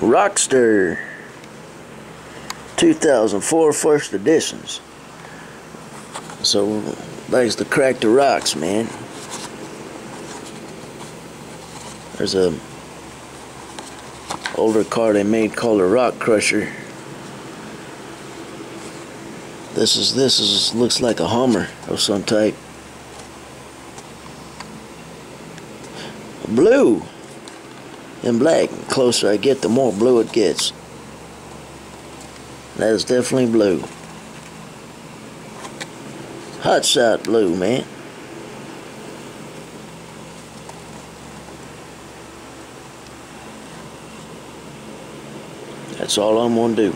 Rockster 2004 first editions. So likes to crack the rocks, man. There's a older car they made called a Rock Crusher. This is this is looks like a Hummer of some type. Blue and black. The closer I get, the more blue it gets. That is definitely blue. Hot shot blue, man. That's all I'm gonna do.